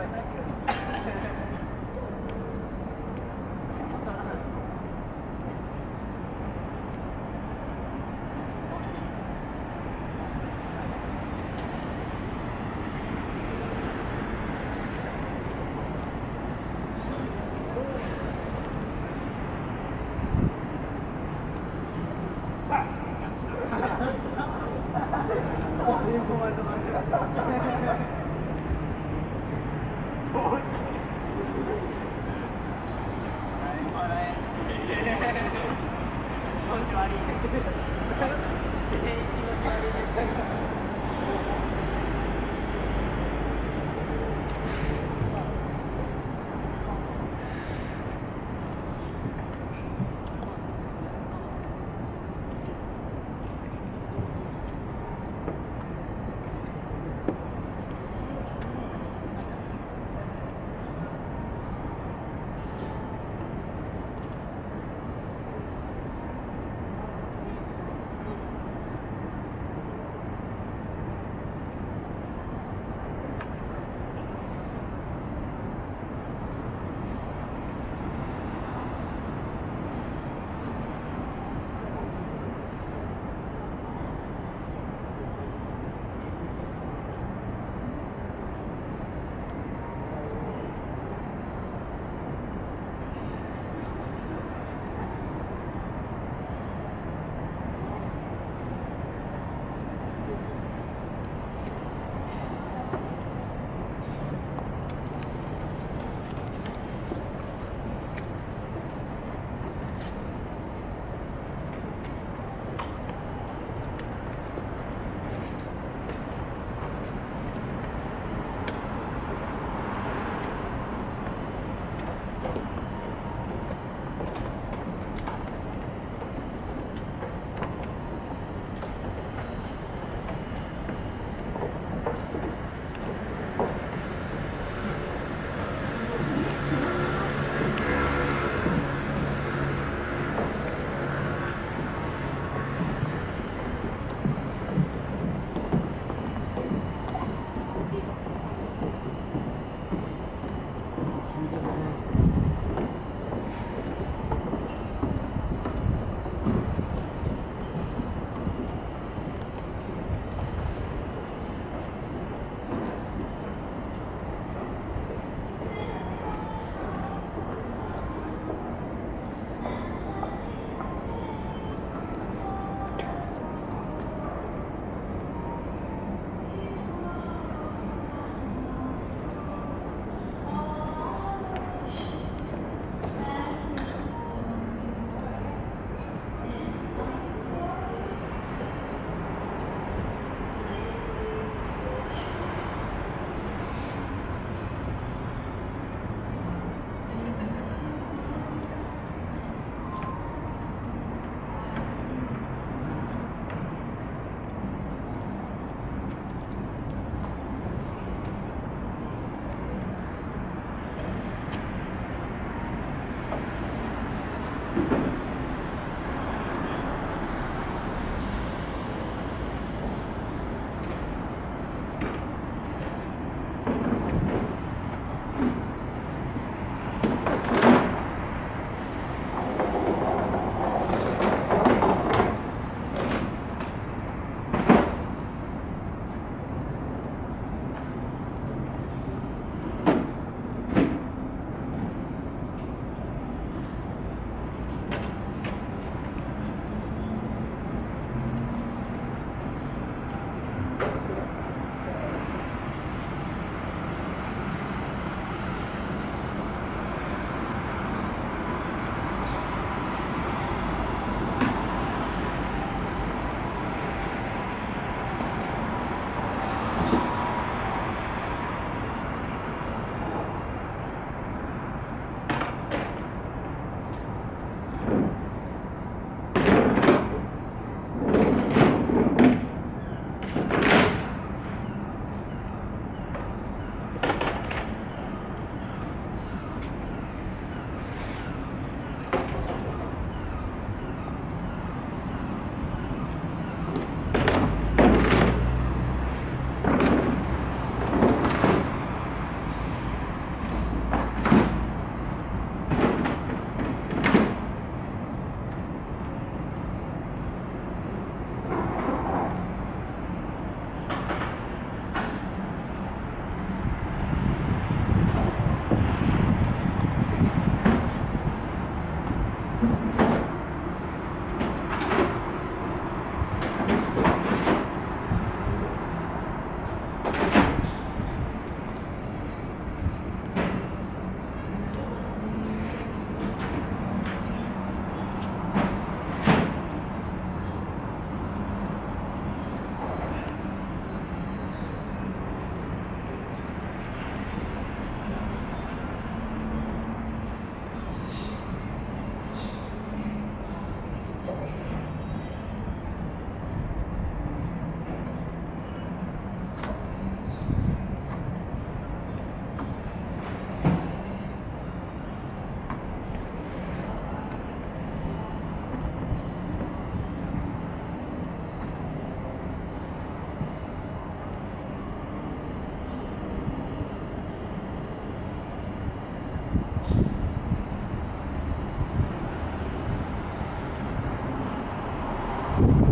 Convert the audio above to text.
Bye-bye. Thank you. Thank